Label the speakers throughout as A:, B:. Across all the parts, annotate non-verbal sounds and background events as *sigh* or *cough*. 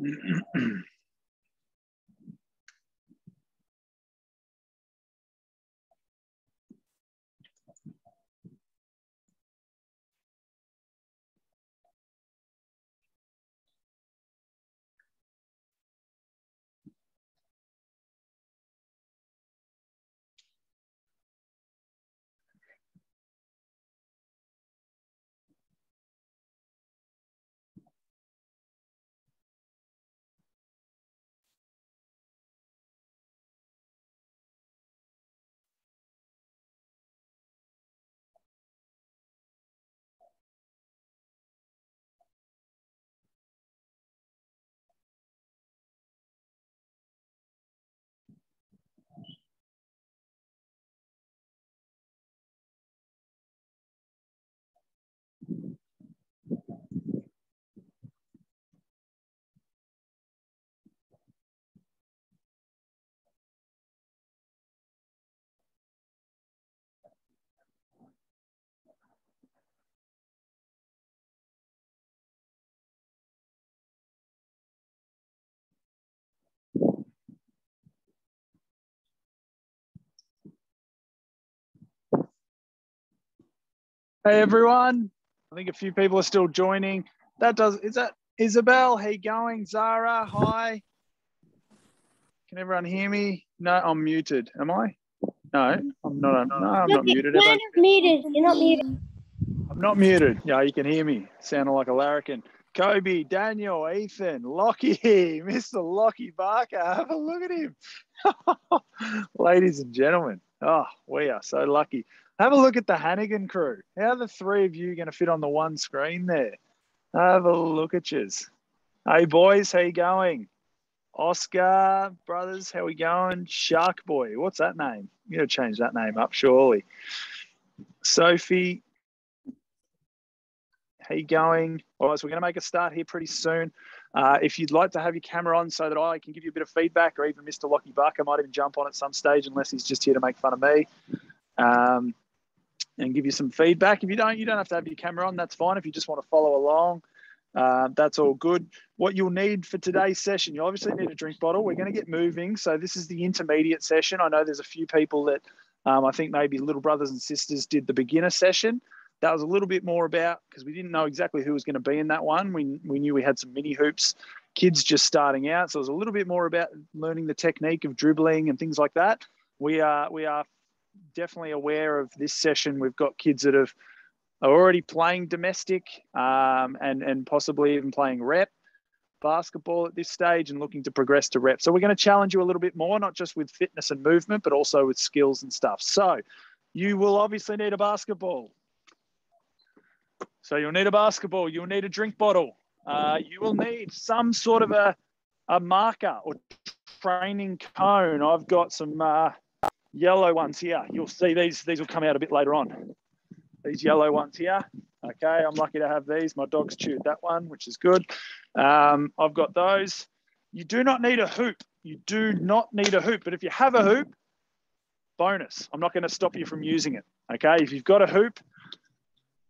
A: Mm-hmm. *clears throat* Hey everyone. I think a few people are still joining. That does is that Isabel? How you going? Zara, hi. Can everyone hear me? No, I'm muted. Am I? No, I'm not. No, I'm not muted.
B: You're not muted. You're not muted.
A: I'm not muted. Yeah, you can hear me. Sounding like a larrikin. Kobe, Daniel, Ethan, Lockie, *laughs* Mr. Lockie Barker. Have a look at him. *laughs* Ladies and gentlemen, oh, we are so lucky. Have a look at the Hannigan crew. How are the three of you going to fit on the one screen there? Have a look at yous. Hey, boys, how you going? Oscar, brothers, how we going? Shark Boy, what's that name? You got to change that name up, surely. Sophie, how you going? All right, so we're going to make a start here pretty soon. Uh, if you'd like to have your camera on so that I can give you a bit of feedback, or even Mr. Lockie Barker might even jump on at some stage, unless he's just here to make fun of me. Um, and give you some feedback. If you don't, you don't have to have your camera on. That's fine. If you just want to follow along, uh, that's all good. What you'll need for today's session, you obviously need a drink bottle. We're going to get moving. So this is the intermediate session. I know there's a few people that um, I think maybe little brothers and sisters did the beginner session. That was a little bit more about because we didn't know exactly who was going to be in that one. We, we knew we had some mini hoops, kids just starting out. So it was a little bit more about learning the technique of dribbling and things like that. We are we are definitely aware of this session. We've got kids that have are already playing domestic um, and and possibly even playing rep basketball at this stage and looking to progress to rep. So we're going to challenge you a little bit more, not just with fitness and movement, but also with skills and stuff. So you will obviously need a basketball. So you'll need a basketball. You'll need a drink bottle. Uh, you will need some sort of a, a marker or training cone. I've got some uh, yellow ones here. You'll see these, these will come out a bit later on. These yellow ones here. Okay, I'm lucky to have these. My dog's chewed that one, which is good. Um, I've got those. You do not need a hoop. You do not need a hoop. But if you have a hoop, bonus. I'm not going to stop you from using it. Okay, if you've got a hoop,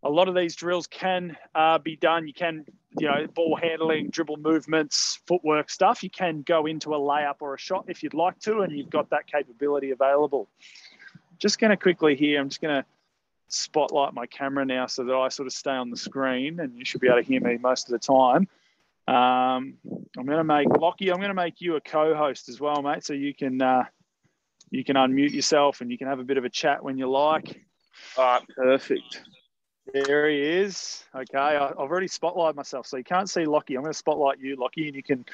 A: a lot of these drills can uh, be done. You can, you know, ball handling, dribble movements, footwork stuff. You can go into a layup or a shot if you'd like to, and you've got that capability available. Just going to quickly here, I'm just going to spotlight my camera now so that I sort of stay on the screen and you should be able to hear me most of the time. Um, I'm going to make Lockie, I'm going to make you a co-host as well, mate, so you can uh, you can unmute yourself and you can have a bit of a chat when you like.
C: All right, perfect.
A: There he is. Okay, I, have already spotlighted myself, so you can't see Lockie. I'm going to spotlight you, Lockie, and you can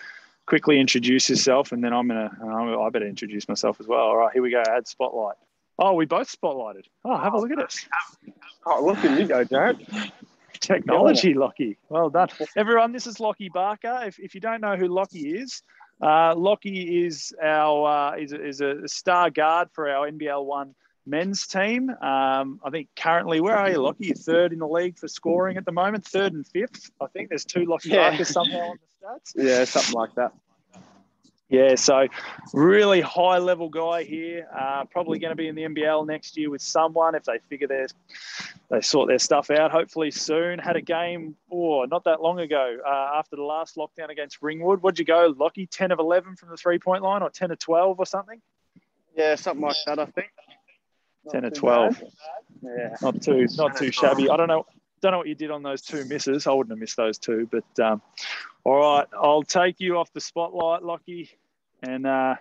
A: quickly introduce yourself, and then I'm going to. I better introduce myself as well. All right, here we go. Add spotlight. Oh, we both spotlighted. Oh, have a look at us.
C: Oh, look at you go, Jared.
A: Technology, Lockie. Well done. Everyone, this is Lockie Barker. If, if you don't know who Lockie is, uh, Lockie is our uh, is, a, is a star guard for our NBL one men's team. Um, I think currently, where are you, Lockie? You're third in the league for scoring at the moment, third and fifth. I think there's two Lockie yeah. Barkers somehow on the stats. *laughs*
C: Yeah, something like that.
A: Yeah, so really high level guy here. Uh, probably going to be in the NBL next year with someone if they figure their they sort their stuff out. Hopefully soon. Had a game, oh, not that long ago uh, after the last lockdown against Ringwood. What'd you go, Lockie? Ten of eleven from the three point line, or ten of twelve, or something?
C: Yeah, something like that. I think.
A: Ten or twelve.
C: Yeah.
A: Not too, not too shabby. I don't know. Don't know what you did on those two misses. I wouldn't have missed those two, but um, all right, I'll take you off the spotlight, Lockie, and uh,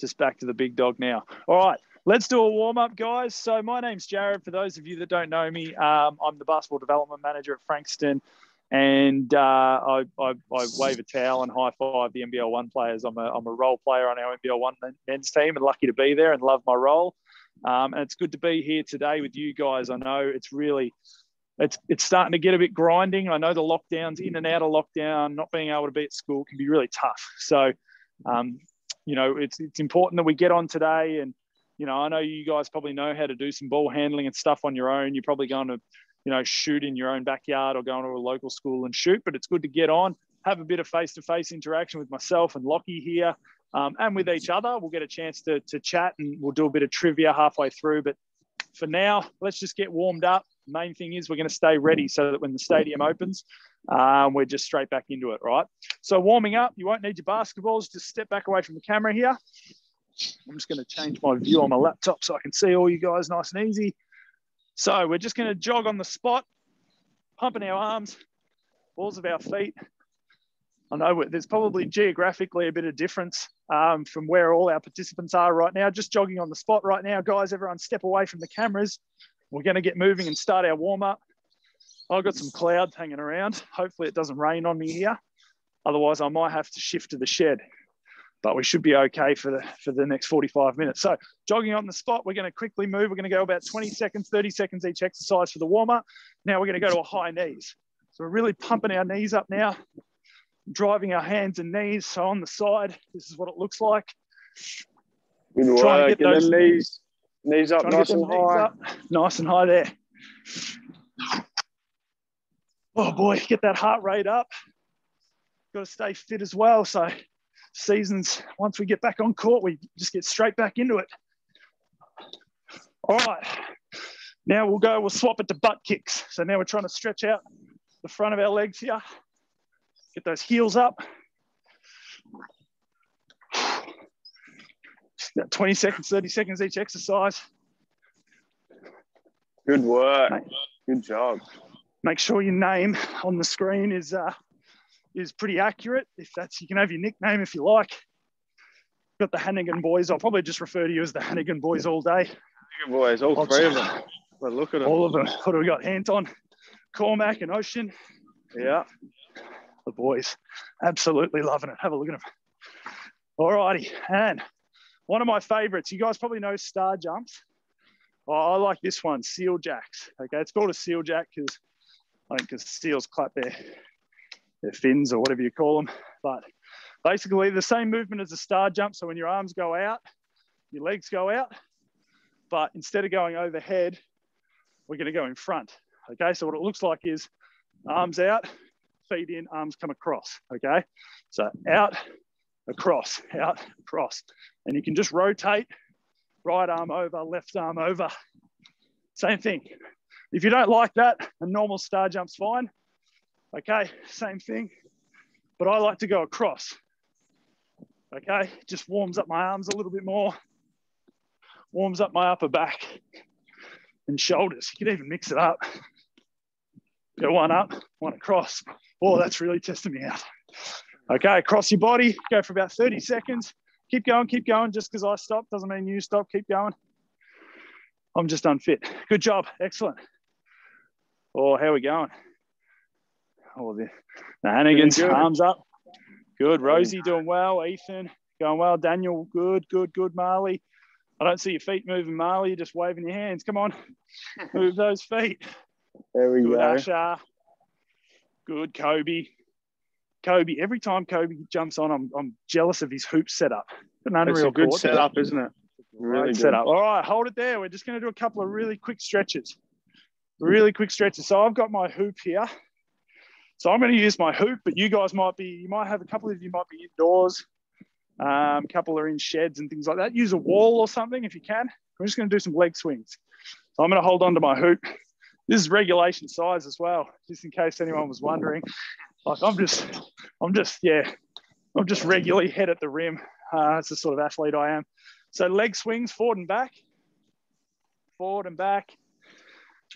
A: just back to the big dog now. All right, let's do a warm up, guys. So my name's Jared. For those of you that don't know me, um, I'm the basketball development manager at Frankston, and uh, I, I, I, wave a towel and high five the NBL one players. I'm a, I'm a role player on our NBL one men's team, and lucky to be there and love my role. Um, and it's good to be here today with you guys. I know it's really it's it's starting to get a bit grinding. I know the lockdowns, in and out of lockdown, not being able to be at school can be really tough. So, um, you know, it's it's important that we get on today. And you know, I know you guys probably know how to do some ball handling and stuff on your own. You're probably going to, you know, shoot in your own backyard or going to a local school and shoot. But it's good to get on, have a bit of face-to-face interaction with myself and Lockie here. Um, and with each other, we'll get a chance to, to chat and we'll do a bit of trivia halfway through. But for now, let's just get warmed up. Main thing is we're going to stay ready so that when the stadium opens, um, we're just straight back into it, right? So warming up, you won't need your basketballs. Just step back away from the camera here. I'm just going to change my view on my laptop so I can see all you guys nice and easy. So we're just going to jog on the spot, pumping our arms, balls of our feet. I know there's probably geographically a bit of difference um, from where all our participants are right now. Just jogging on the spot right now, guys. Everyone step away from the cameras. We're going to get moving and start our warm up. I've got some clouds hanging around. Hopefully, it doesn't rain on me here. Otherwise, I might have to shift to the shed. But we should be okay for the for the next 45 minutes. So, jogging on the spot, we're going to quickly move. We're going to go about 20 seconds, 30 seconds each exercise for the warm up. Now we're going to go to a high knees. So we're really pumping our knees up now, driving our hands and knees. So on the side, this is what it looks like.
C: Good
A: Trying to get
C: Get
A: those-
C: knees, knees up nice and high.
A: up, nice and high there. Oh boy, get that heart rate up. Got to stay fit as well. So, seasons, once we get back on court, we just get straight back into it. All right. Now we'll go, we'll swap it to butt kicks. So now we're trying to stretch out the front of our legs here. Get those heels up. About 20 seconds, 30 seconds each exercise.
C: Good work.
A: Mate.
C: Good job.
A: make sure your name on the screen is uh, is pretty accurate. If that's you can have your nickname if you like. Got the Hannigan boys. I'll probably just refer to you as the Hannigan boys all day.
C: Hannigan boys, all
A: I'll
C: three of them. But look at them.
A: All of them. What do we got? Anton, Cormac, and Ocean.
C: Yeah.
A: The boys, absolutely loving it. Have a look at them. All righty, and one of my favorites. You guys probably know star jumps. Oh, I like this one, seal jacks. Okay, it's called a seal jack because I think because seals clap their their fins or whatever you call them. But basically, the same movement as a star jump. So when your arms go out, your legs go out. But instead of going overhead, we're going to go in front. Okay, so what it looks like is arms out, feet in, arms come across. Okay, so out, across, out, across. And you can just rotate right arm over, left arm over. Same thing. If you don't like that, a normal star jump's fine. Okay, same thing. But I like to go across. Okay, just warms up my arms a little bit more, warms up my upper back and shoulders. You can even mix it up. Go one up, one across. Oh, that's really testing me out. Okay, cross your body, go for about 30 seconds. Keep going, keep going. Just because I stop doesn't mean you stop. Keep going. I'm just unfit. Good job. Excellent. Oh, how are we going? Oh, the, the Hannigans, arms up. Good. Rosie doing well. Ethan going well. Daniel, good, good, good. Marley. I don't see your feet moving, Marley. You're just waving your hands. Come on. Move those feet.
C: There we
A: Good,
C: go.
A: Asher. Good, Kobe. Kobe, every time Kobe jumps on, I'm, I'm jealous of his hoop setup. It's An
C: It's
A: unreal
C: a good
A: court.
C: setup, isn't it? Really good.
A: setup. All right, hold it there. We're just going to do a couple of really quick stretches. Really quick stretches. So I've got my hoop here. So I'm going to use my hoop, but you guys might be, you might have a couple of you might be indoors. Um, a couple are in sheds and things like that. Use a wall or something if you can. We're just going to do some leg swings. So I'm going to hold on to my hoop. This is regulation size as well, just in case anyone was wondering. Like I'm just, I'm just, yeah, I'm just regularly head at the rim. Uh, that's the sort of athlete I am. So leg swings forward and back, forward and back.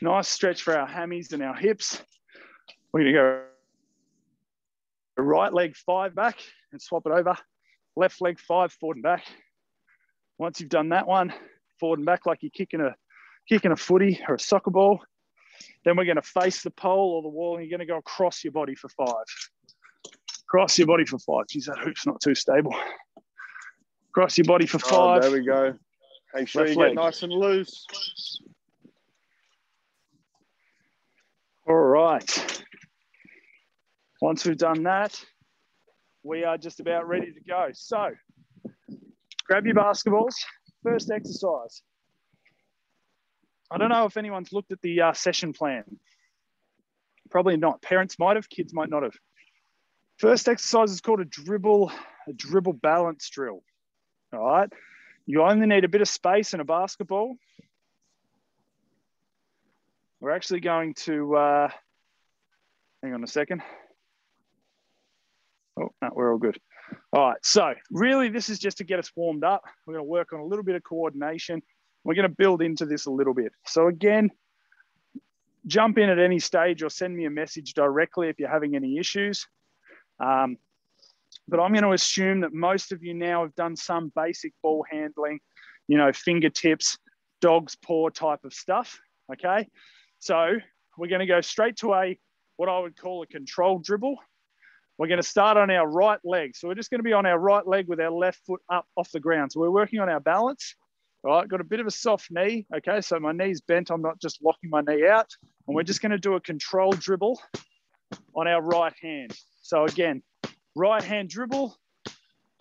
A: Nice stretch for our hammies and our hips. We're to go right leg five back and swap it over. Left leg five forward and back. Once you've done that one, forward and back like you're kicking a kicking a footy or a soccer ball. Then we're going to face the pole or the wall, and you're going to go across your body for five. Cross your body for five. Geez, that hoop's not too stable. Cross your body for
C: Oh,
A: five.
C: there we go. Make sure
A: Left
C: you
A: leg.
C: get nice and loose.
A: All right. Once we've done that, we are just about ready to go. So grab your basketballs. First exercise. I don't know if anyone's looked at the uh, session plan. Probably not. Parents might have, kids might not have. First exercise is called a dribble, a dribble balance drill. All right. You only need a bit of space in a basketball. We're actually going to, uh, hang on a second. Oh, no, we're all good. All right, so really this is just to get us warmed up. We're gonna work on a little bit of coordination. We're gonna build into this a little bit. So again, jump in at any stage or send me a message directly if you're having any issues. Um, but I'm gonna assume that most of you now have done some basic ball handling, you know, fingertips, dog's paw type of stuff, okay? So we're going to go straight to a what I would call a control dribble. We're going to start on our right leg. So we're just going to be on our right leg with our left foot up off the ground. So we're working on our balance. All right, got a bit of a soft knee. Okay, so my knee's bent. I'm not just locking my knee out. And we're just going to do a control dribble on our right hand. So again, right hand dribble.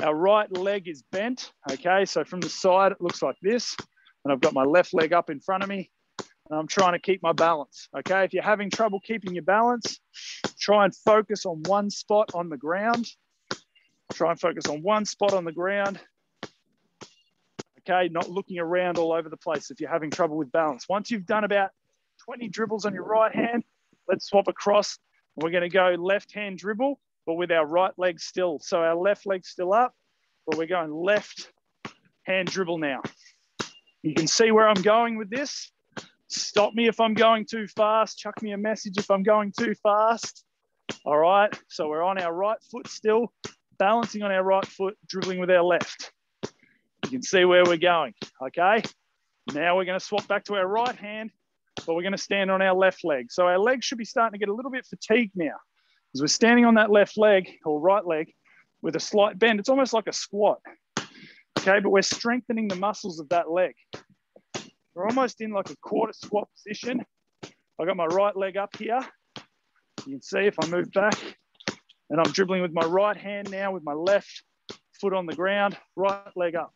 A: Our right leg is bent. Okay, so from the side, it looks like this. And I've got my left leg up in front of me and I'm trying to keep my balance. Okay, if you're having trouble keeping your balance, try and focus on one spot on the ground. Try and focus on one spot on the ground. Okay, not looking around all over the place if you're having trouble with balance. Once you've done about 20 dribbles on your right hand, let's swap across. We're going to go left hand dribble, but with our right leg still. So our left leg still up, but we're going left hand dribble now. You can see where I'm going with this. Stop me if I'm going too fast. Chuck me a message if I'm going too fast. All right. So we're on our right foot still, balancing on our right foot, dribbling with our left. You can see where we're going. Okay. Now we're going to swap back to our right hand, but we're going to stand on our left leg. So our legs should be starting to get a little bit fatigued now because we're standing on that left leg or right leg with a slight bend. It's almost like a squat. Okay. But we're strengthening the muscles of that leg. We're almost in like a quarter squat position. I got my right leg up here. You can see if I move back and I'm dribbling with my right hand now with my left foot on the ground, right leg up.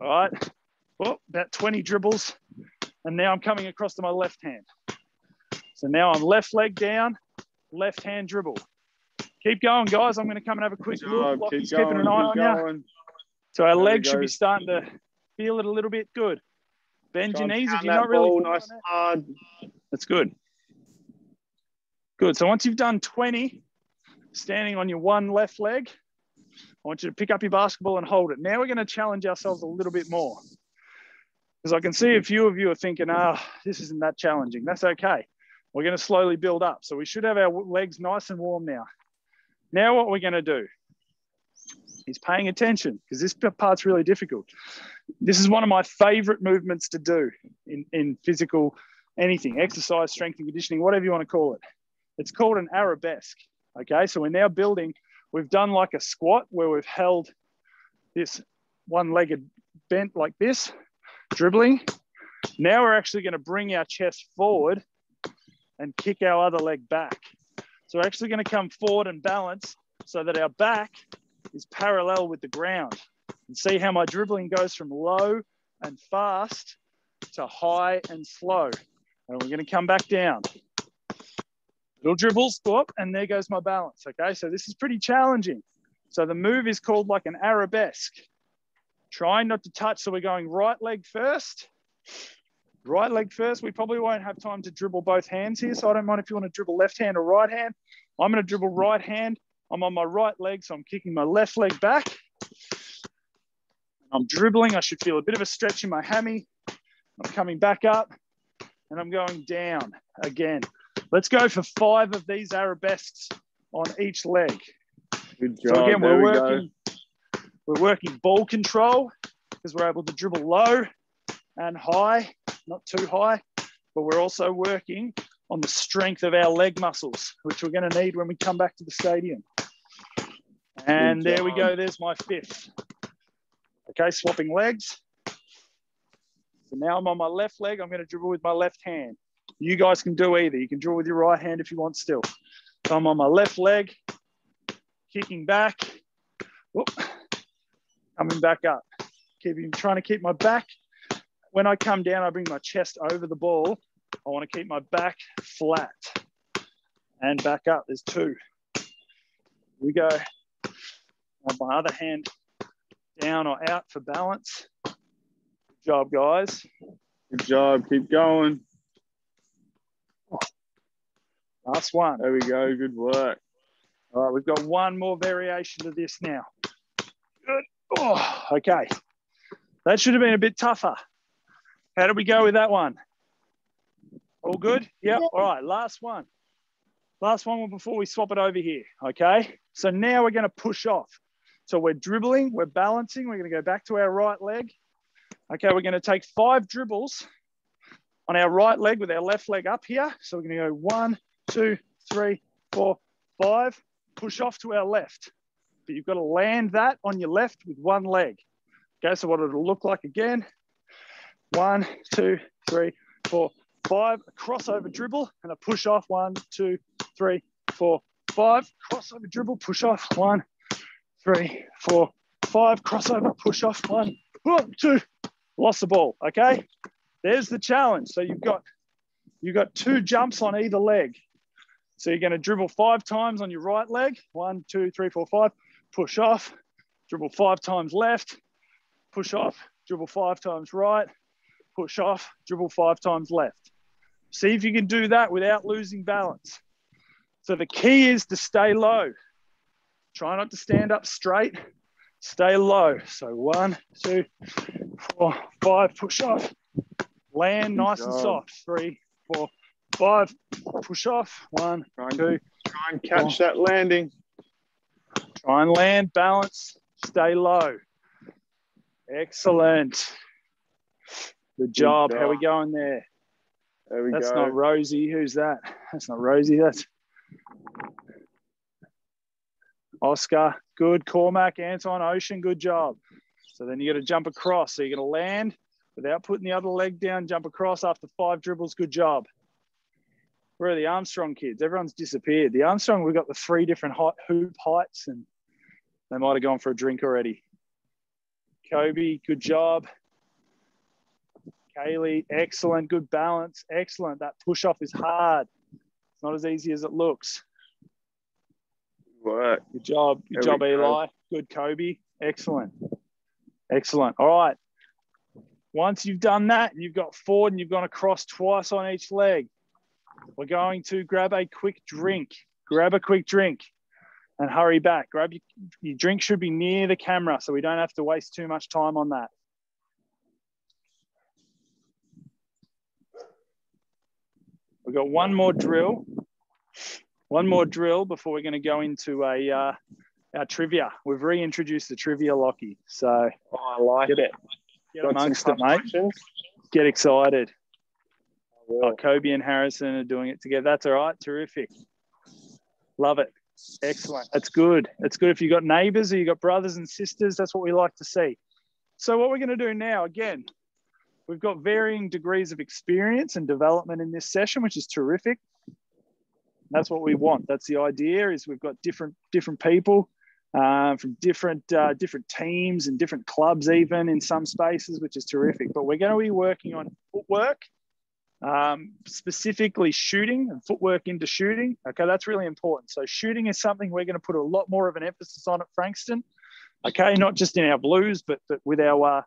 A: All right. Well, about 20 dribbles. And now I'm coming across to my left hand. So now I'm left leg down, left hand dribble. Keep going, guys. I'm going to come and have a quick look.
C: Keep
A: keeping an eye on
C: Keep
A: you. So our
C: There
A: legs should be starting to feel it a little bit. Good. Bend
C: Try
A: your knees if you're not really.
C: nice hard.
A: That's good. Good. So once you've done 20, standing on your one left leg, I want you to pick up your basketball and hold it. Now we're going to challenge ourselves a little bit more. Because I can see a few of you are thinking, ah, this isn't that challenging. That's okay. We're going to slowly build up. So we should have our legs nice and warm now. Now, what we're going to do is paying attention because this part's really difficult. This is one of my favorite movements to do in, in physical anything, exercise, strength and conditioning, whatever you want to call it. It's called an arabesque. Okay, so we're now building, we've done like a squat where we've held this one legged bent like this, dribbling. Now we're actually going to bring our chest forward and kick our other leg back. So we're actually going to come forward and balance so that our back is parallel with the ground. And see how my dribbling goes from low and fast to high and slow. And we're going to come back down. Little dribbles, up, and there goes my balance. Okay, so this is pretty challenging. So the move is called like an arabesque. Trying not to touch. So we're going right leg first. Right leg first. We probably won't have time to dribble both hands here. So I don't mind if you want to dribble left hand or right hand. I'm going to dribble right hand. I'm on my right leg, so I'm kicking my left leg back. I'm dribbling. I should feel a bit of a stretch in my hammy. I'm coming back up and I'm going down again. Let's go for five of these arabesques on each leg.
C: Good job.
A: So again,
C: there
A: we're
C: we go.
A: working, we're working ball control because we're able to dribble low and high, not too high, but we're also working on the strength of our leg muscles, which we're going to need when we come back to the stadium. And there we go. There's my fifth. Okay, swapping legs. So now I'm on my left leg. I'm going to dribble with my left hand. You guys can do either. You can draw with your right hand if you want still. So I'm on my left leg, kicking back, coming back up. Keeping trying to keep my back. When I come down, I bring my chest over the ball. I want to keep my back flat and back up. There's two. Here we go. On my other hand, down or out for balance. Good job, guys.
C: Good job. Keep going.
A: Last one.
C: There we go. Good work.
A: All right, we've got one more variation to this now. Good. Oh, okay. That should have been a bit tougher. How did we go with that one? All good? Yep. All right, last one. Last one before we swap it over here. Okay. So now we're going to push off. So we're dribbling, we're balancing, we're going to go back to our right leg. Okay, we're going to take five dribbles on our right leg with our left leg up here. So we're going to go one, two, three, four, five, push off to our left. But you've got to land that on your left with one leg. Okay, so what it'll look like again one, two, three, four, five, a crossover dribble and a push off. One, two, three, four, five, crossover dribble, push off. One, three, four, five, crossover, push off. One, two. lost the ball. Okay, there's the challenge. So you've got you've got two jumps on either leg. So you're going to dribble five times on your right leg. One, two, three, four, five. Push off. Dribble five times left. Push off. Dribble five times right. Push off. Dribble five times left. See if you can do that without losing balance. So the key is to stay low. Try not to stand up straight. Stay low. So one, two, four, five. Push off. Land nice and soft. Three, four, five. Push off. One,
C: Try and,
A: two.
C: try and catch that landing.
A: Try and land, balance, stay low. Excellent. Good job. How we going there?
C: There we
A: That's
C: go.
A: not Rosie. Who's that? That's not Rosie. That's Oscar. Good. Cormac, Anton, Ocean. Good job. So then you got to jump across. So you're going to land without putting the other leg down, jump across after five dribbles. Good job. Where are the Armstrong kids? Everyone's disappeared. The Armstrong, we've got the three different height, hoop heights, and they might have gone for a drink already. Kobe, good job. Kaylee, excellent. Good balance. Excellent. That push off is hard. It's not as easy as it looks.
C: Good work.
A: Good job. Good job,
C: we go.
A: Eli. Good, Kobe. Excellent. Excellent. All right. Once you've done that, you've got forward and you've gone across twice on each leg. We're going to grab a quick drink. Grab a quick drink and hurry back. Grab your, your drink should be near the camera so we don't have to waste too much time on that. We've got one more drill. One more drill before we're going to go into a uh, our trivia. We've reintroduced the trivia, Lockie. So
C: Oh, I like
A: get
C: it.
A: get
C: Got
A: amongst it, mate. Get excited. Oh, Kobe and Harrison are doing it together. That's all right. Terrific. Love it. Excellent. That's good. It's good if you've got neighbors or you've got brothers and sisters. That's what we like to see. So, what we're going to do now, again, we've got varying degrees of experience and development in this session, which is terrific. That's what we want. That's the idea. Is we've got different different people uh, from different uh, different teams and different clubs, even in some spaces, which is terrific. But we're going to be working on footwork um, specifically shooting and footwork into shooting. Okay, that's really important. So shooting is something we're going to put a lot more of an emphasis on at Frankston. Okay, not just in our blues, but but with our uh,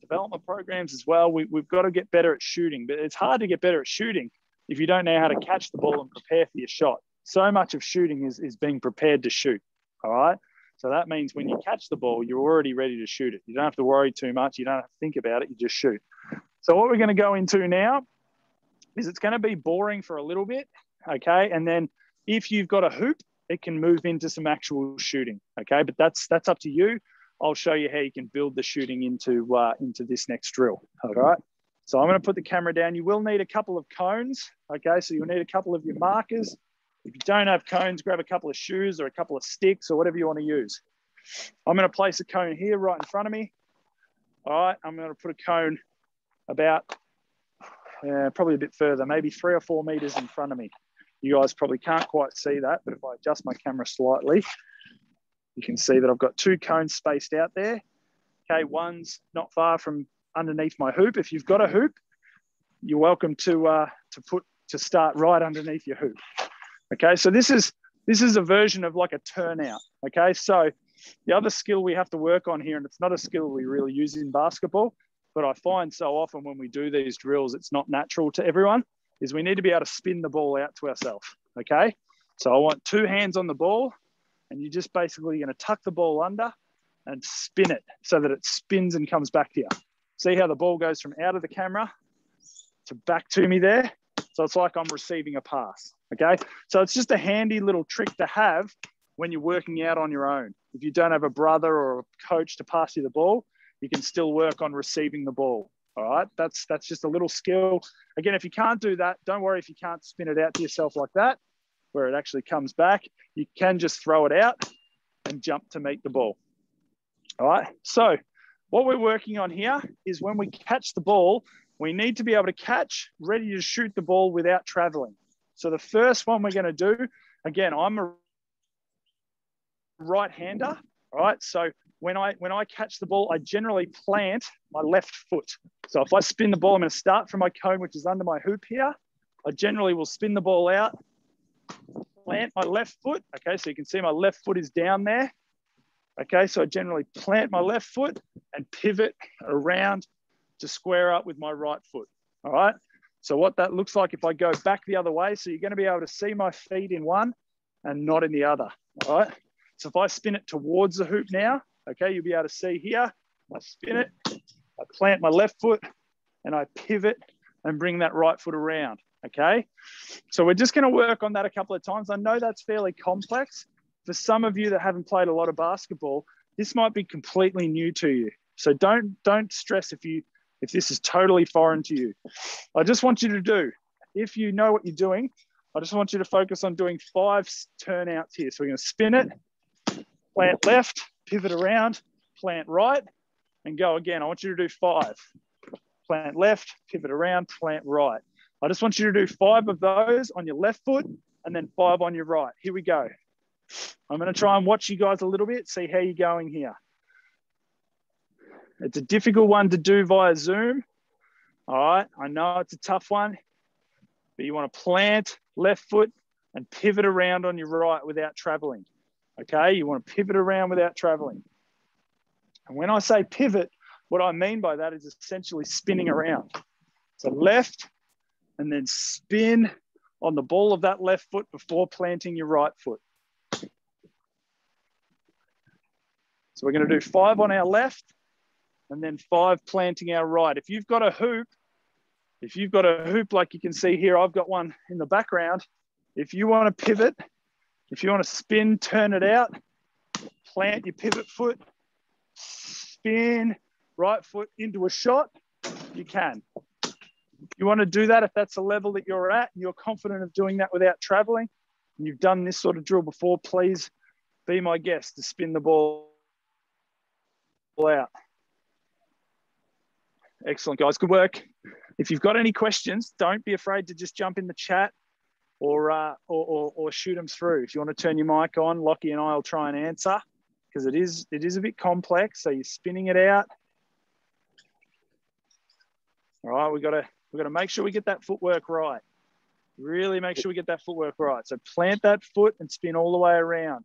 A: development programs as well. We, we've got to get better at shooting, but it's hard to get better at shooting if you don't know how to catch the ball and prepare for your shot. So much of shooting is, is being prepared to shoot. All right. So that means when you catch the ball, you're already ready to shoot it. You don't have to worry too much. You don't have to think about it. You just shoot. So what we're going to go into now is it's going to be boring for a little bit. Okay. And then if you've got a hoop, it can move into some actual shooting. Okay. But that's, that's up to you. I'll show you how you can build the shooting into, uh, into this next drill. All right. So I'm going to put the camera down. You will need a couple of cones. Okay. So you'll need a couple of your markers. If you don't have cones, grab a couple of shoes or a couple of sticks or whatever you want to use. I'm going to place a cone here right in front of me. All right. I'm going to put a cone about uh, probably a bit further, maybe three or four meters in front of me. You guys probably can't quite see that, but if I adjust my camera slightly, you can see that I've got two cones spaced out there. Okay, one's not far from underneath my hoop. If you've got a hoop, you're welcome to uh, to put to start right underneath your hoop. Okay, so this is this is a version of like a turnout. Okay, so the other skill we have to work on here, and it's not a skill we really use in basketball, but I find so often when we do these drills, it's not natural to everyone, is we need to be able to spin the ball out to ourselves. Okay, so I want two hands on the ball, and you're just basically going to tuck the ball under and spin it so that it spins and comes back to you. See how the ball goes from out of the camera to back to me there? So it's like I'm receiving a pass. Okay. So it's just a handy little trick to have when you're working out on your own. If you don't have a brother or a coach to pass you the ball, you can still work on receiving the ball. All right. That's that's just a little skill. Again, if you can't do that, don't worry if you can't spin it out to yourself like that, where it actually comes back. You can just throw it out and jump to meet the ball. All right. So what we're working on here is when we catch the ball, we need to be able to catch, ready to shoot the ball without traveling. So the first one we're going to do, again, I'm a right-hander, All right, So when I when I catch the ball, I generally plant my left foot. So if I spin the ball, I'm going to start from my cone, which is under my hoop here. I generally will spin the ball out, plant my left foot. Okay, so you can see my left foot is down there. Okay, so I generally plant my left foot and pivot around to square up with my right foot. All right. So what that looks like if I go back the other way, so you're going to be able to see my feet in one and not in the other. All right. So if I spin it towards the hoop now, okay, you'll be able to see here. I spin it, I plant my left foot and I pivot and bring that right foot around. Okay. So we're just going to work on that a couple of times. I know that's fairly complex. For some of you that haven't played a lot of basketball, this might be completely new to you. So don't don't stress if you if this is totally foreign to you. I just want you to do, if you know what you're doing, I just want you to focus on doing five turnouts here. So we're going to spin it, plant left, pivot around, plant right, and go again. I want you to do five. Plant left, pivot around, plant right. I just want you to do five of those on your left foot and then five on your right. Here we go. I'm going to try and watch you guys a little bit, see how you're going here. It's a difficult one to do via Zoom. All right, I know it's a tough one, but you want to plant left foot and pivot around on your right without traveling. Okay, you want to pivot around without traveling. And when I say pivot, what I mean by that is essentially spinning around. So left and then spin on the ball of that left foot before planting your right foot. So we're going to do five on our left and then five planting our right. If you've got a hoop, if you've got a hoop like you can see here, I've got one in the background. If you want to pivot, if you want to spin, turn it out, plant your pivot foot, spin right foot into a shot, you can. You want to do that if that's the level that you're at and you're confident of doing that without traveling, and you've done this sort of drill before, please be my guest to spin the ball out. Excellent, guys. Good work. If you've got any questions, don't be afraid to just jump in the chat or, uh, or, or, or, shoot them through. If you want to turn your mic on, Lockie and I will try and answer because it is, it is a bit complex. So you're spinning it out. All right, we've got to We've got to make sure we get that footwork right. Really make sure we get that footwork right. So plant that foot and spin all the way around.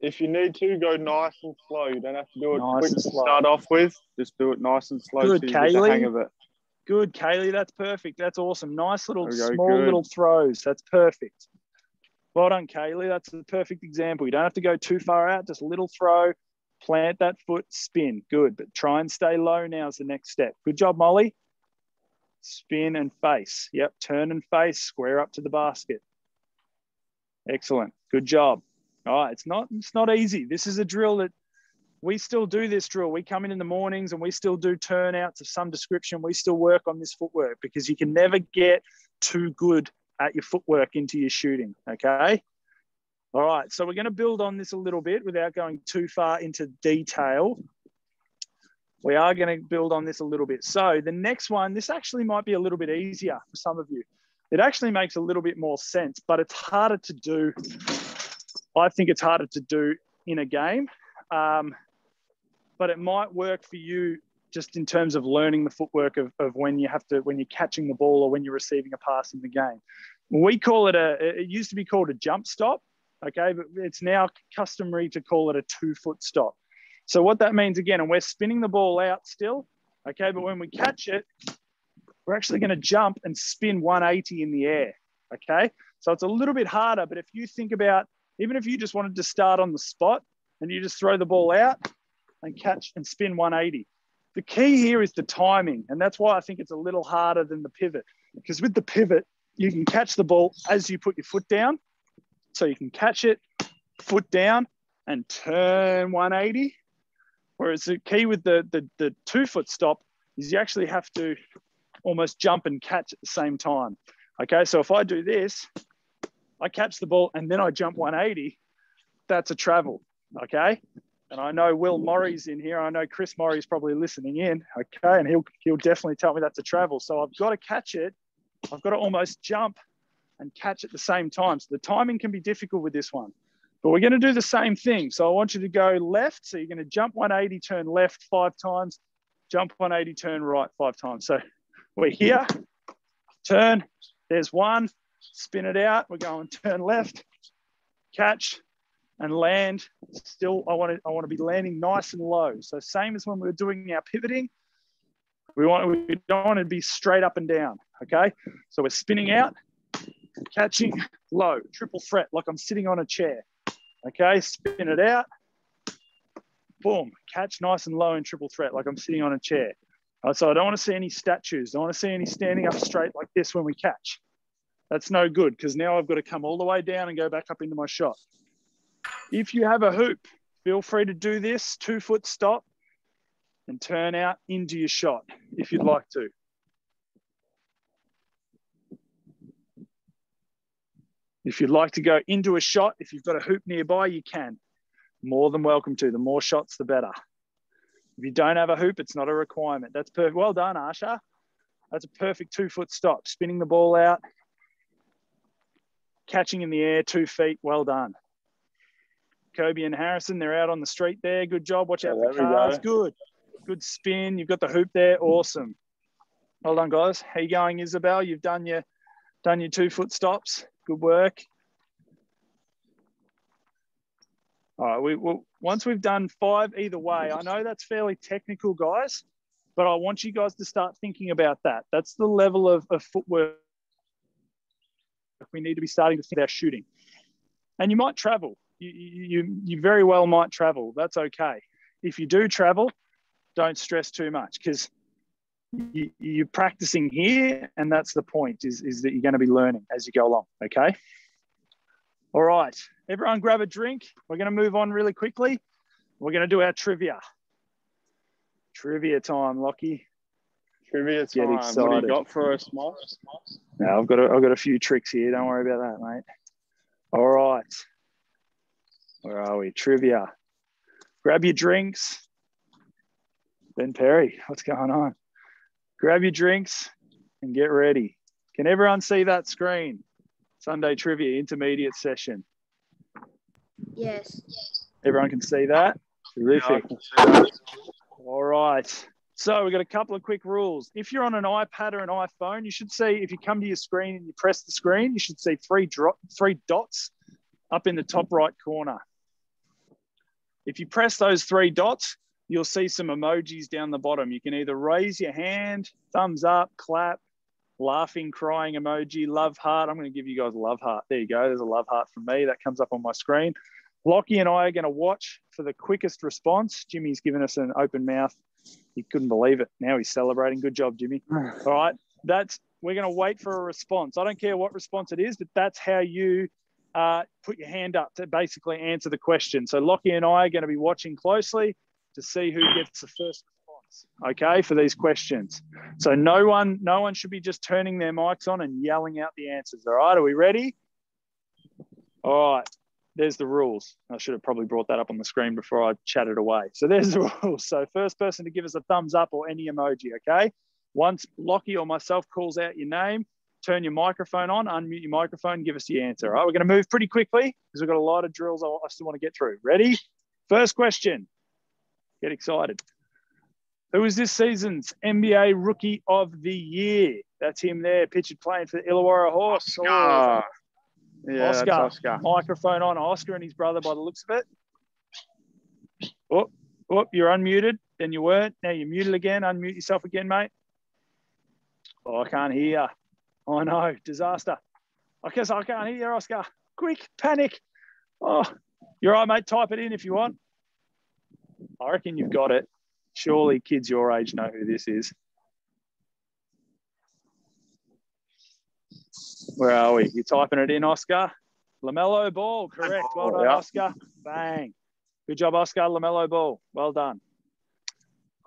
C: If you need to, go nice and slow. You don't have to do it
A: Nice
C: quick to start off with. Just do it nice and slow
A: Good,
C: so you get the
A: Kaylee.
C: hang of it.
A: Good, Kaylee. That's perfect. That's awesome. Nice little small
C: good.
A: little throws. That's perfect. Well done, Kaylee. That's a perfect example. You don't have to go too far out. Just a little throw. Plant that foot, spin. Good. But try and stay low now is the next step. Good job, Molly. Spin and face. Yep. Turn and face. Square up to the basket. Excellent. Good job. All right. It's not it's not easy. This is a drill that we still do this drill. We come in in the mornings and we still do turnouts of some description. We still work on this footwork because you can never get too good at your footwork into your shooting. Okay. All right. So we're going to build on this a little bit without going too far into detail. We are going to build on this a little bit. So the next one, this actually might be a little bit easier for some of you. It actually makes a little bit more sense, but it's harder to do. I think it's harder to do in a game. Um, but it might work for you just in terms of learning the footwork of, of when you have to when you're catching the ball or when you're receiving a pass in the game. We call it a it used to be called a jump stop, okay, but it's now customary to call it a two foot stop. So what that means again, and we're spinning the ball out still, okay, but when we catch it, we're actually going to jump and spin 180 in the air, okay. So it's a little bit harder, but if you think about even if you just wanted to start on the spot and you just throw the ball out and catch and spin 180. The key here is the timing, and that's why I think it's a little harder than the pivot. Because with the pivot, you can catch the ball as you put your foot down. So you can catch it, foot down, and turn 180. Whereas the key with the, the, the two foot stop is you actually have to almost jump and catch at the same time. Okay, so if I do this, I catch the ball and then I jump 180, that's a travel. Okay. And I know Will Murray's in here. I know Chris Murray's probably listening in. Okay. And he'll he'll definitely tell me that's a travel. So I've got to catch it. I've got to almost jump and catch at the same time. So the timing can be difficult with this one. But we're going to do the same thing. So I want you to go left. So you're going to jump 180, turn left five times, jump 180, turn right five times. So we're here, turn, there's one, spin it out. We're going turn left, catch, and land. Still, I want to I want to be landing nice and low. So same as when we were doing our pivoting. We want we don't want to be straight up and down. Okay. So we're spinning out, catching low, triple threat, like I'm sitting on a chair. Okay, spin it out. Boom, catch nice and low in triple threat, like I'm sitting on a chair. Right, so I don't want to see any statues. I don't want to see any standing up straight like this when we catch. That's no good because now I've got to come all the way down and go back up into my shot. If you have a hoop, feel free to do this two foot stop and turn out into your shot if you'd like to. If you'd like to go into a shot, if you've got a hoop nearby, you can. More than welcome to. The more shots, the better. If you don't have a hoop, it's not a requirement. That's perfect. Well done, Asha. That's a perfect two foot stop. Spinning the ball out, catching in the air, two feet. Well done. Kobe and Harrison, they're out on the street there. Good job. Watch out for
C: we
A: cars.
C: go.
A: Good. Good spin. You've got the hoop there. Awesome. Well done, guys. How you going, Isabel? You've done your done your two foot stops. Good work. All right. We will once we've done five either way. I know that's fairly technical, guys, but I want you guys to start thinking about that. That's the level of, of footwork we need to be starting to think about shooting. And you might travel. You, you, you very well might travel. That's okay. If you do travel, don't stress too much because you, you're practicing here, and that's the point is, is that you're going to be learning as you go along. Okay. All right. Everyone grab a drink. We're going to move on really quickly. We're going to do our trivia. Trivia time, Lockie.
C: Trivia
A: Get
C: time. What do you got for us, Moss?
A: Now I've got a, I've got a few tricks here. Don't worry about that, mate. All right. Where are we? Trivia. Grab your drinks. Ben Perry, what's going on? Grab your drinks and get ready. Can everyone see that screen? Sunday trivia intermediate session.
B: Yes.
A: Everyone can see that?
C: Yeah,
A: Terrific.
C: can see that.
A: All right. So we've got a couple of quick rules. If you're on an iPad or an iPhone, you should see if you come to your screen and you press the screen, you should see three drop, three dots up in the top right corner. If you press those three dots, you'll see some emojis down the bottom. You can either raise your hand, thumbs up, clap, laughing, crying emoji, love heart. I'm going to give you guys a love heart. There you go. There's a love heart from me that comes up on my screen. Lockie and I are going to watch for the quickest response. Jimmy's given us an open mouth. He couldn't believe it. Now he's celebrating. Good job, Jimmy. *sighs* All right. That's we're going to wait for a response. I don't care what response it is, but that's how you uh, put your hand up to basically answer the question. So Lockie and I are going to be watching closely to see who gets the first response. Okay, for these questions. So no one, no one should be just turning their mics on and yelling out the answers. All right, are we ready? All right. There's the rules. I should have probably brought that up on the screen before I chatted away. So there's the *laughs* rules. So first person to give us a thumbs up or any emoji. Okay. Once Lockie or myself calls out your name, turn your microphone on, unmute your microphone, give us the answer. All right, we're going to move pretty quickly because we've got a lot of drills I still want to get through. Ready? First question. Get excited. Who is this season's NBA Rookie of the Year? That's him there, pitched playing for the Illawarra Hawks.
C: Oscar. Oh, yeah,
A: Oscar.
C: that's Oscar.
A: Microphone on, Oscar and his brother by the looks of it. Oh, oh, you're unmuted. Then you weren't. Now you're muted again. Unmute yourself again, mate. Oh, I can't hear. Oh know, disaster. I guess I can't hear, you, Oscar. Quick, panic. Oh, you're right, mate. Type it in if you want. I reckon you've got it. Surely kids your age know who this is. Where are we? You're typing it in, Oscar. LaMelo Ball, correct. Well oh,
C: done,
A: Oscar. Bang. Good job, Oscar. LaMelo Ball. Well done.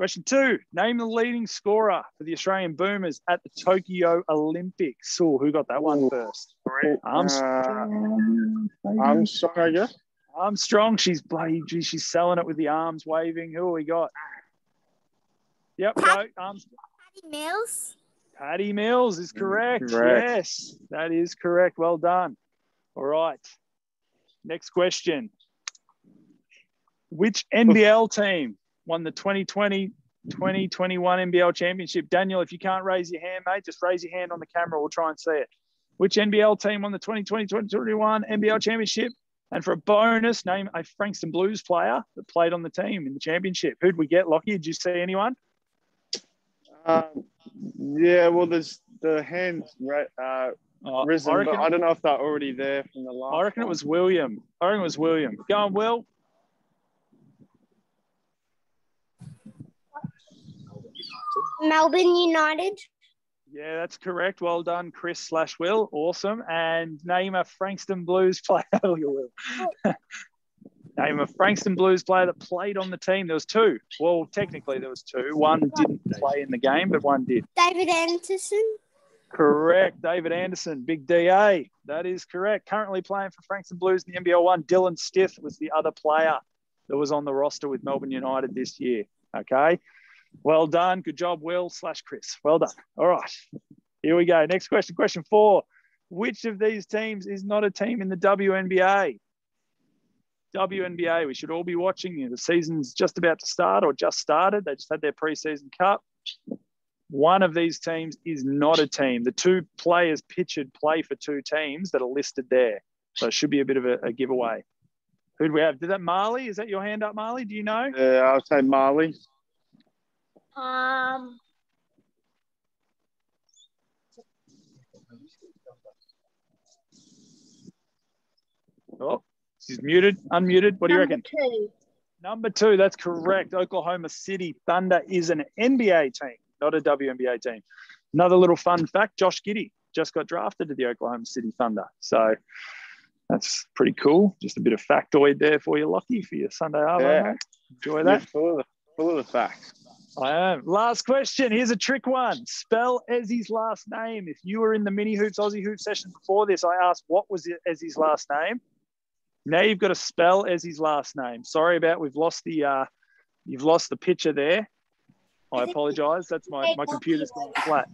A: Question two Name the leading scorer for the Australian Boomers at the Tokyo Olympics. Oh, who got that one
C: Ooh.
A: first?
C: Uh,
A: Armstrong.
C: I'm sorry, I guess.
A: Armstrong. She's bloody, she's selling it with the arms waving. Who we got? Yep, go. Armstrong.
B: Patty Mills.
A: Patty Mills is correct.
C: Correct.
A: Yes, that is correct. Well done. All right. Next question. Which NBL team won the 2020 2021 NBL championship? Daniel, if you can't raise your hand, mate, just raise your hand on the camera. We'll try and see it. Which NBL team won the 2020 2021 NBL championship? And for a bonus, name a Frankston Blues player that played on the team in the championship. Who'd we get, Lockie? Did you see anyone?
C: Um, yeah, well, there's the hands uh,
A: Oh,
C: risen,
A: I reckon-
C: I don't know if they're already there from the last.
A: I reckon it was William. I reckon it was William. Go on,
B: Melbourne United.
A: Yeah, that's correct. Well done, Chris slash Will. Awesome. And name a Frankston Blues player. *laughs* Oh, Look at Will. *laughs* name a Frankston Blues player that played on the team. There was two. Well, technically there was two. One didn't play in the game, but one did.
B: David Anderson.
A: Correct. David Anderson, big DA. That is correct. Currently playing for Frankston Blues in the NBL one. Dylan Stith was the other player that was on the roster with Melbourne United this year. Okay. Well done. Good job, Will slash Chris. Well done. All right. Here we go. Next question. Question four. Which of these teams is not a team in the WNBA? WNBA. We should all be watching. you. The season's just about to start or just started. They just had their preseason cup. One of these teams is not a team. The two players pictured play for two teams that are listed there. So it should be a bit of a, a giveaway. Who do we have? Did that Marley? Is that your hand up, Marley? Do you know?
C: Yeah, I'll say Marley.
B: Um.
A: Oh, she's muted, unmuted. What do you reckon?
B: Two.
A: Number two, that's correct. Oklahoma City Thunder is an NBA team, not a WNBA team. Another little fun fact Josh Giddey just got drafted to the Oklahoma City Thunder. So that's pretty cool. Just a bit of factoid there for you, Lockie, for your Sunday Arvo.
C: Yeah.
A: mate. Enjoy
C: You're
A: that.
C: full of the, full of the facts.
A: I am. Last question. Here's a trick one. Spell Ezi's last name. If you were in the mini hoops Aussie hoop session before this, I asked what was it Ezi's last name. Now you've got to spell Ezi's last name. Sorry about we've lost the uh, you've lost the picture there. I *laughs* apologise. That's my my computer's gone flat.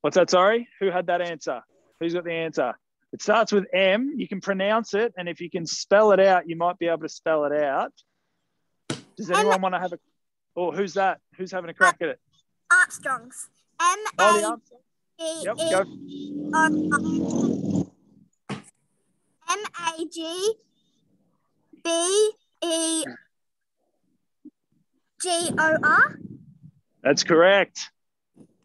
A: What's that? Sorry, who had that answer? Who's got the answer? It starts with M. You can pronounce it, and if you can spell it out, you might be able to spell it out. Does anyone want to have a Or who's that? Who's having a crack at it?
B: Armstrongs. M
A: Oh, the
B: A
A: arm.
B: G
A: Yep,
B: E
A: go.
B: R- M A G B E G O R.
A: That's correct.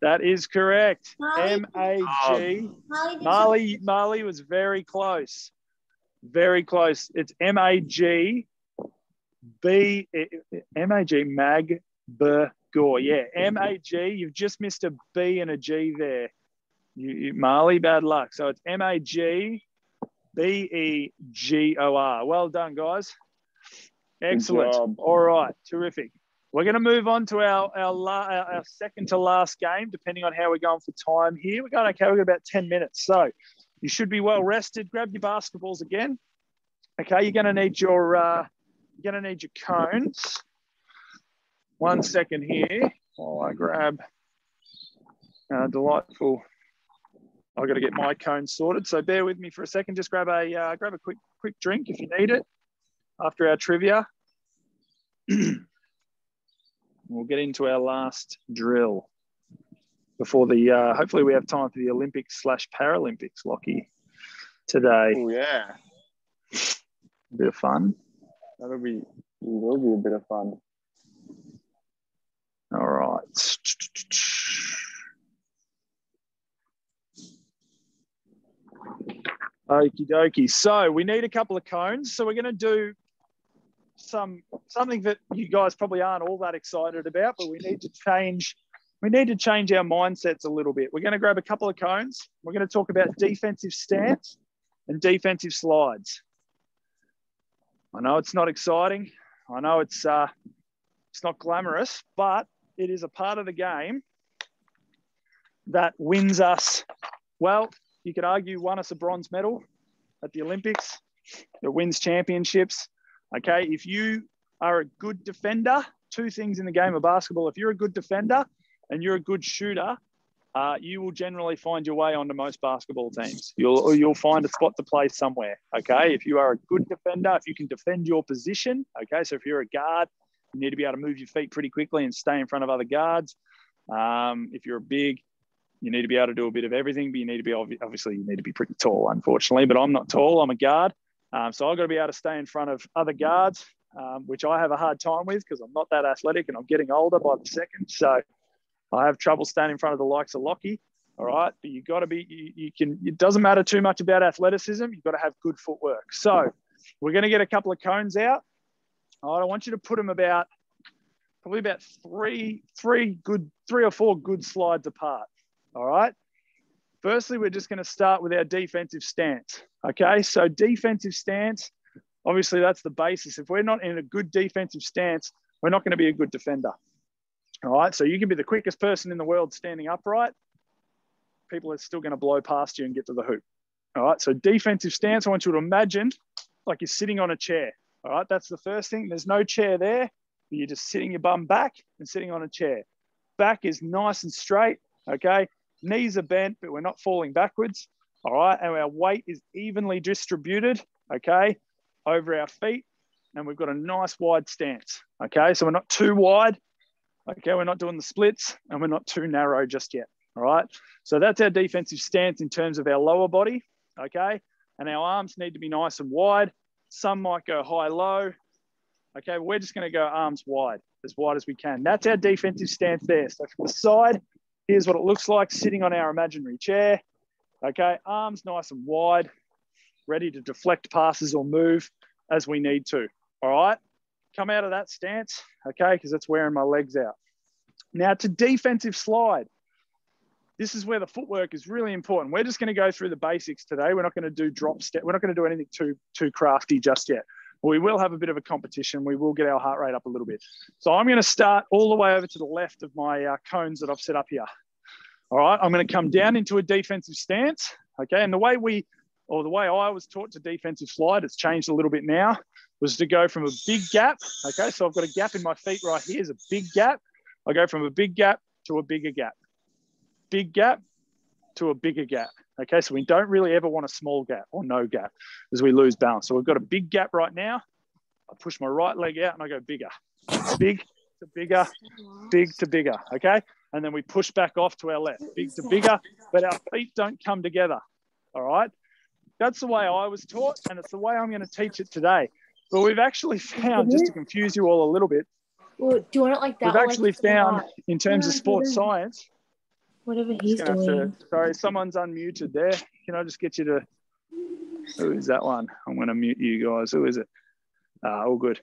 A: That is correct. M A G.
B: Marley, did
A: Marley, Marley was very close. Very close. It's M A G B M A G Mag B Gore. Yeah, M A G. You've just missed a B and a G there. You, you, Marley, bad luck. So it's M A G B E G O R. Well done, guys. Excellent. All right, terrific. We're going to move on to our our, la- our our second to last game, depending on how we're going for time here. We're going okay. We've got about ten minutes, so you should be well rested. Grab your basketballs again. Okay, you're going to need your uh, you're going to need your cones. One second here while I grab uh, delightful. I've got to get my cones sorted, so bear with me for a second. Just grab a uh, grab a quick quick drink if you need it after our trivia. *clears throat* we'll get into our last drill before the. Uh, hopefully, we have time for the Olympics slash Paralympics, Lockie, today.
C: Oh yeah,
A: A bit of fun.
C: That'll be will be a bit of fun.
A: All right. Okie dokie. So we need a couple of cones. So we're going to do some something that you guys probably aren't all that excited about, but we need to change. We need to change our mindsets a little bit. We're going to grab a couple of cones. We're going to talk about defensive stance and defensive slides. I know it's not exciting. I know it's uh, it's not glamorous, but it is a part of the game that wins us. Well, you could argue won us a bronze medal at the Olympics. It wins championships. Okay, if you are a good defender, two things in the game of basketball. If you're a good defender and you're a good shooter, uh, you will generally find your way onto most basketball teams. You'll you'll find a spot to play somewhere. Okay, if you are a good defender, if you can defend your position. Okay, so if you're a guard, you need to be able to move your feet pretty quickly and stay in front of other guards. Um, if you're a big, you need to be able to do a bit of everything, but you need to be obvi- obviously you need to be pretty tall, unfortunately. But I'm not tall; I'm a guard, um, so I've got to be able to stay in front of other guards, um, which I have a hard time with because I'm not that athletic and I'm getting older by the second. So I have trouble standing in front of the likes of Lockie. All right, but you got to be. You, you can. It doesn't matter too much about athleticism. You've got to have good footwork. So we're going to get a couple of cones out. All right, I want you to put them about probably about three, three good, three or four good slides apart. All right. Firstly, we're just going to start with our defensive stance. Okay. So, defensive stance, obviously, that's the basis. If we're not in a good defensive stance, we're not going to be a good defender. All right. So, you can be the quickest person in the world standing upright. People are still going to blow past you and get to the hoop. All right. So, defensive stance, I want you to imagine like you're sitting on a chair. All right. That's the first thing. There's no chair there. You're just sitting your bum back and sitting on a chair. Back is nice and straight. Okay. Knees are bent, but we're not falling backwards. All right. And our weight is evenly distributed. Okay. Over our feet. And we've got a nice wide stance. Okay. So we're not too wide. Okay. We're not doing the splits and we're not too narrow just yet. All right. So that's our defensive stance in terms of our lower body. Okay. And our arms need to be nice and wide. Some might go high low. Okay. We're just going to go arms wide, as wide as we can. That's our defensive stance there. So from the side, here's what it looks like sitting on our imaginary chair. Okay. Arms nice and wide, ready to deflect passes or move as we need to. All right. Come out of that stance. Okay. Because that's wearing my legs out. Now to defensive slide this is where the footwork is really important. We're just going to go through the basics today. We're not going to do drop step. We're not going to do anything too too crafty just yet. We will have a bit of a competition. We will get our heart rate up a little bit. So I'm going to start all the way over to the left of my uh, cones that I've set up here. All right, I'm going to come down into a defensive stance. Okay, and the way we, or the way I was taught to defensive slide, it's changed a little bit now, was to go from a big gap. Okay, so I've got a gap in my feet right here is a big gap. I go from a big gap to a bigger gap big gap to a bigger gap. Okay, so we don't really ever want a small gap or no gap as we lose balance. So we've got a big gap right now. I push my right leg out and I go bigger, big, to bigger, big to bigger. Okay. And then we push back off to our left, big to bigger, but our feet don't come together. All right. That's the way I was taught, and it's the way I'm going to teach it today. But we've actually found, just to confuse you all a little bit,
D: Well, do you want it like that?
A: we've
D: or like
A: actually found in terms of sports science,
D: whatever he's doing.
A: to, sorry, someone's unmuted there. Can I just get you to, who is that one? I'm going to mute you guys. Who is it? Uh, all good.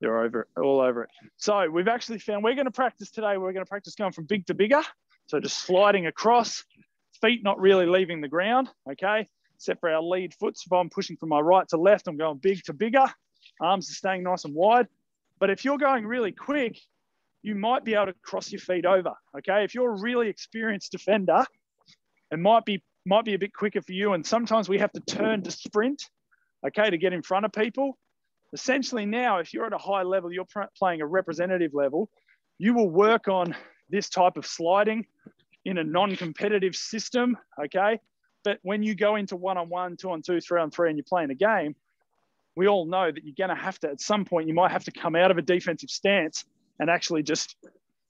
A: They're over it, all over it. So we've actually found we're going to practice today. We're going to practice going from big to bigger. So just sliding across, feet not really leaving the ground. Okay. Except for our lead foot. So if I'm pushing from my right to left, I'm going big to bigger. Arms are staying nice and wide. But if you're going really quick, you might be able to cross your feet over. Okay. If you're a really experienced defender, it might be might be a bit quicker for you. And sometimes we have to turn to sprint, okay, to get in front of people. Essentially, now, if you're at a high level, you're playing a representative level, you will work on this type of sliding in a non competitive system, okay? But when you go into one on one, two on two, three on three, and you're playing a game, we all know that you're going to have to, at some point, you might have to come out of a defensive stance and actually just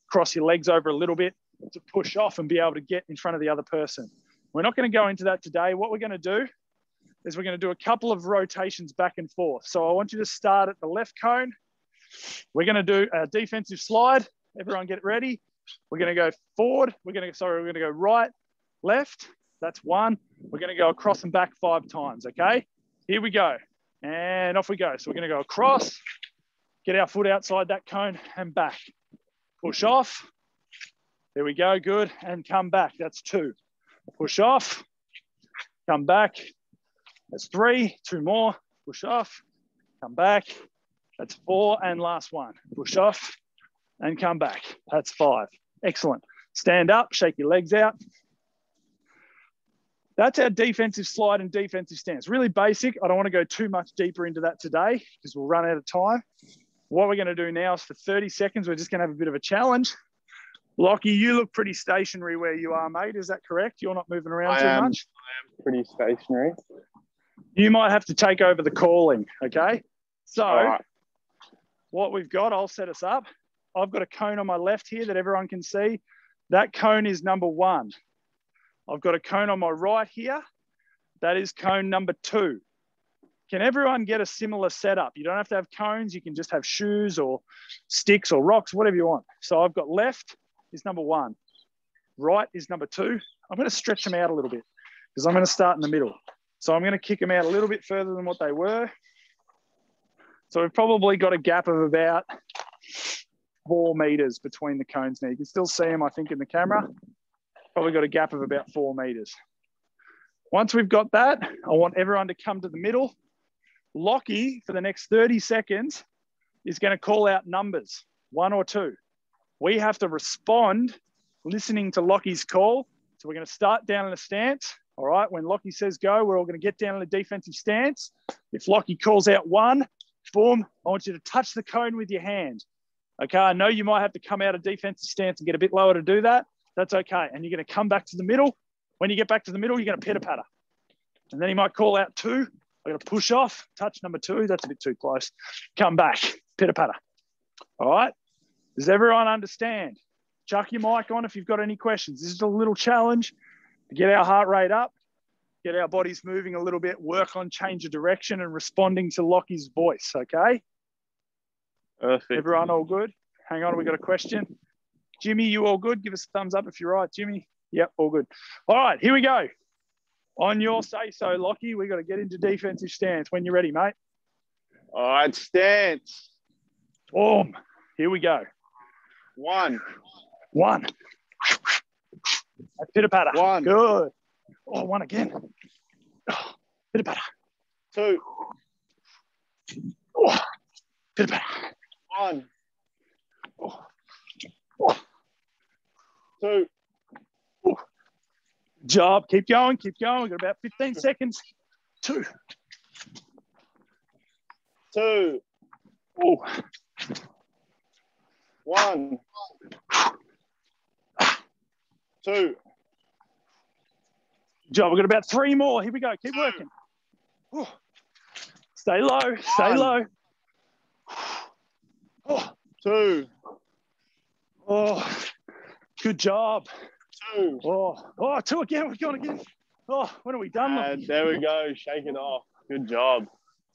A: cross your legs over a little bit to push off and be able to get in front of the other person. We're not going to go into that today. What we're going to do is we're going to do a couple of rotations back and forth. So I want you to start at the left cone. We're going to do a defensive slide. Everyone get ready. We're going to go forward. We're going to, sorry, we're going to go right, left. That's one. We're going to go across and back five times. Okay. Here we go. And off we go. So we're going to go across, get our foot outside that cone and back. Push off. There we go. Good. And come back. That's two. Push off. Come back. That's three. Two more. Push off. Come back. That's four. And last one. Push off and come back. That's five. Excellent. Stand up, shake your legs out. That's our defensive slide and defensive stance. Really basic. I don't want to go too much deeper into that today because we'll run out of time. What we're going to do now is for 30 seconds, we're just going to have a bit of a challenge. Lockie, you look pretty stationary where you are, mate. Is that correct? You're not moving around
C: I
A: too
C: am.
A: much?
C: I am pretty stationary.
A: You might have to take over the calling, okay? So,
C: right.
A: what we've got, I'll set us up. I've got a cone on my left here that everyone can see. That cone is number one. I've got a cone on my right here. That is cone number two. Can everyone get a similar setup? You don't have to have cones. You can just have shoes or sticks or rocks, whatever you want. So I've got left is number one. Right is number two. I'm going to stretch them out a little bit because I'm going to start in the middle. So I'm going to kick them out a little bit further than what they were. So we've probably got a gap of about four meters between the cones now. You can still see them, I think, in the camera. Probably got a gap of about four meters. Once we've got that, I want everyone to come to the middle. Lockie, for the next 30 seconds, is going to call out numbers, one or two. We have to respond listening to Lockie's call. So we're going to start down in a stance. All right. When Lockie says go, we're all going to get down in a defensive stance. If Lockie calls out one, boom, I want you to touch the cone with your hand. Okay. I know you might have to come out of defensive stance and get a bit lower to do that. That's okay. And you're going to come back to the middle. When you get back to the middle, you're going to pitter patter. And then he might call out two. I'm going to push off, touch number two. That's a bit too close. Come back, pitter patter. All right. Does everyone understand? Chuck your mic on if you've got any questions. This is a little challenge to get our heart rate up, get our bodies moving a little bit, work on change of direction and responding to Lockie's voice. Okay.
C: Perfect.
A: Everyone all good? Hang on, we got a question. Jimmy, you all good? Give us a thumbs up if you're right, Jimmy. Yep, all good. All right, here we go. On your say so, Lockie, we got to get into defensive stance when you're ready, mate.
C: All right, stance.
A: Boom. Here we go.
C: One,
A: One. Pitter patter.
C: One.
A: Good. Oh, one again. Oh, pitter patter.
C: two,
A: Oh, pitter patter.
C: one,
A: Oh, oh.
C: Two,
A: Job. Keep going. Keep going. We've got about 15 seconds. Two.
C: two,
A: Oh,
C: one, two,
A: job. We've got about three more. Here we go. Keep working. Oh. Stay low. Stay
C: One.
A: low. Oh,
C: two,
A: Oh, good job.
C: two.
A: Oh, oh, two again. We're gone again. Oh, when are we done?
C: And there we go. Shake it off. Good job.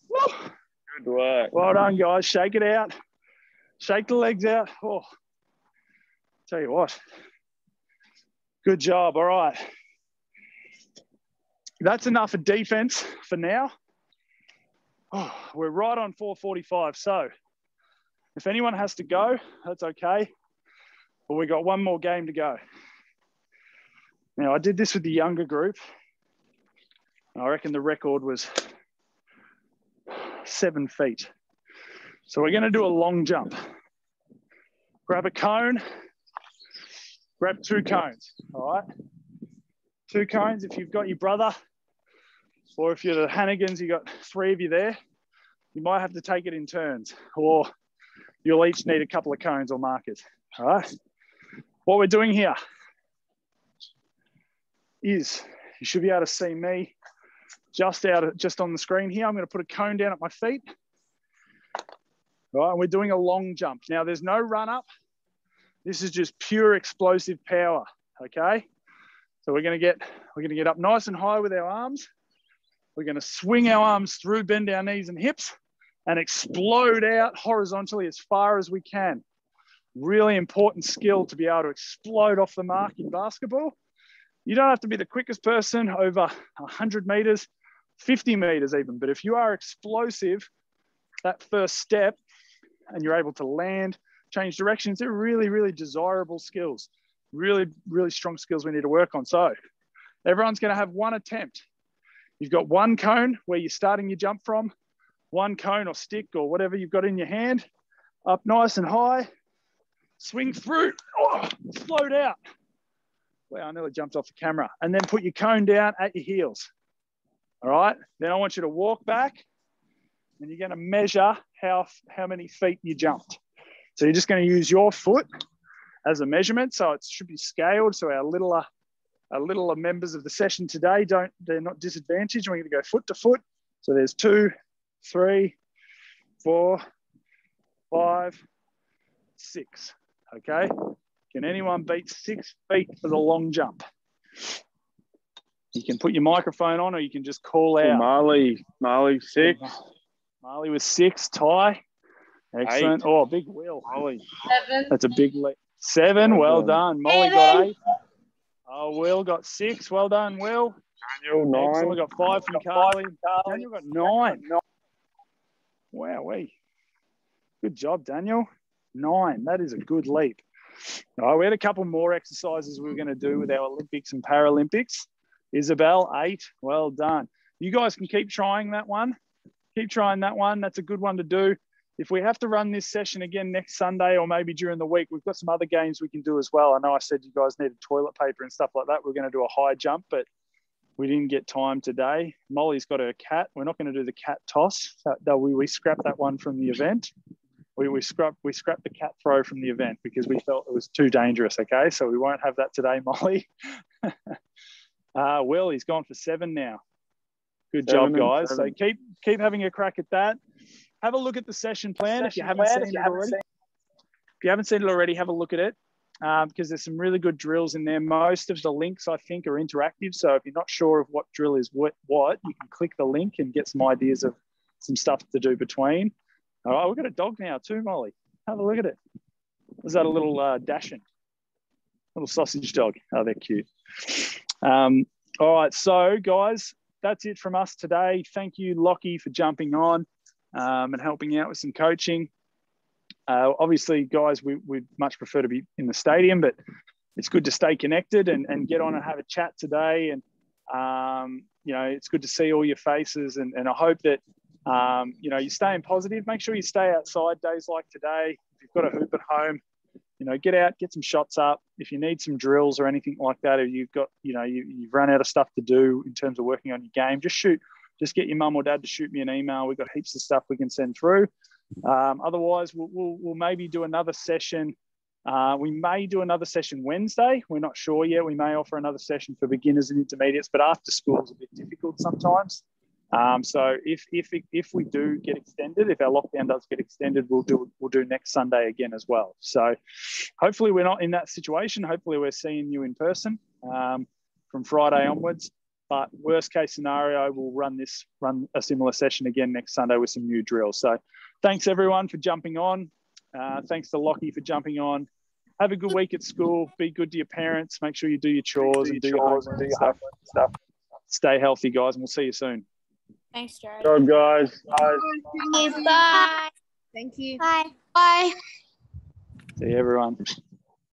A: Woo.
C: Good work.
A: Well done, guys. Shake it out. Shake the legs out. Oh, tell you what. Good job. All right. That's enough for defense for now. Oh, we're right on 445. So if anyone has to go, that's okay. But we got one more game to go. Now, I did this with the younger group. I reckon the record was seven feet. So we're going to do a long jump. Grab a cone, grab two cones, all right? Two cones if you've got your brother, or if you're the Hannigans, you've got three of you there, you might have to take it in turns, or you'll each need a couple of cones or markers, all right? What we're doing here is, you should be able to see me just out of, just on the screen here. I'm going to put a cone down at my feet. All right, and we're doing a long jump. Now there's no run up. This is just pure explosive power. Okay. So we're going to get, we're going to get up nice and high with our arms. We're going to swing our arms through, bend our knees and hips and explode out horizontally as far as we can. Really important skill to be able to explode off the mark in basketball. You don't have to be the quickest person over 100 meters, 50 meters even, but if you are explosive, that first step and you're able to land, change directions, they're really, really desirable skills. Really, really strong skills we need to work on. So everyone's going to have one attempt. You've got one cone where you're starting your jump from, one cone or stick or whatever you've got in your hand, up nice and high, swing through, oh, float out. Wow, I nearly jumped off the camera. And then put your cone down at your heels. All right. Then I want you to walk back and you're going to measure how, how many feet you jumped. So you're just going to use your foot as a measurement. So it should be scaled. So our littler, our littler members of the session today don't, they're not disadvantaged. We're going to go foot to foot. So there's two, three, four, five, six. Okay. Can anyone beat six feet for the long jump? You can put your microphone on or you can just call out.
C: Marley, Marley, six.
A: Marley with six. Ty. Excellent.
C: Eight.
A: Oh, big wheel.
C: Marley.
D: Seven.
A: That's a big leap. Seven.
C: Well
A: Well
C: done.
A: done. Molly got eight. Oh, Will got six. Well done, Will.
C: Daniel, nine.
A: Excellent. We got five from Carly. Daniel got nine. Wow, we. Good job, Daniel. Nine. That is a good leap. We had a couple more exercises we were going to do with our Olympics and Paralympics. Isabel, eight. Well done. You guys can keep trying that one. Keep trying that one. That's a good one to do. If we have to run this session again next Sunday or maybe during the week, we've got some other games we can do as well. I know I said you guys needed toilet paper and stuff like that. We're going to do a high jump, but we didn't get time today. Molly's got her cat. We're not going to do the cat toss. We, we scrapped that one from the event. We, we scrapped we scrapped the cat throw from the event because we felt it was too dangerous. Okay, so we won't have that today, *laughs* Molly. uh, Will, he's gone for seven now. Good
C: Seven
A: job, guys. So keep keep having a crack at that. Have a look at the session plan if you haven't seen it already. If you haven't seen it already, have a look at it um, because there's some really good drills in there. Most of the links, I think, are interactive. So if you're not sure of what drill is what, what you can click the link and get some ideas of some stuff to do between. All right, we've got a dog now too, Molly. Have a look at it. Was that a little uh, dachshund? Little sausage dog. Oh, they're cute. Um, all right, so guys, that's it from us today. Thank you, Lockie, for jumping on um, and helping out with some coaching. Uh, obviously, guys, we, we'd much prefer to be in the stadium, but it's good to stay connected and, and get on and have a chat today. And, um, you know, it's good to see all your faces. And, and I hope that, um, you know, you're staying positive. Make sure you stay outside days like today. If you've got a hoop at home, you know, get out, get some shots up. If you need some drills or anything like that, or you've got, you know, you, you've run out of stuff to do in terms of working on your game, just shoot, just get your mum or dad to shoot me an email. We've got heaps of stuff we can send through. Um, otherwise, we'll, we'll, we'll maybe do another session. Uh, we may do another session Wednesday. We're not sure yet. We may offer another session for beginners and intermediates, but after school is a bit difficult sometimes. Um, so if if if we do get extended, if our lockdown does get extended, we'll do we'll do next Sunday again as well. So hopefully we're not in that situation. Hopefully we're seeing you in person um, from Friday onwards. But worst case scenario, we'll run this run a similar session again next Sunday with some new drills. So thanks everyone for jumping on. Uh, thanks to Lockie for jumping on. Have a good week at school. Be good to your parents. Make sure you do your chores and do your homework and stuff. stuff. Stay healthy, guys, and we'll see you soon.
D: Thanks, Jared.
C: Good job, guys. Guys.
B: Bye.
E: Thank you.
B: Bye.
E: Bye.
A: See you, everyone.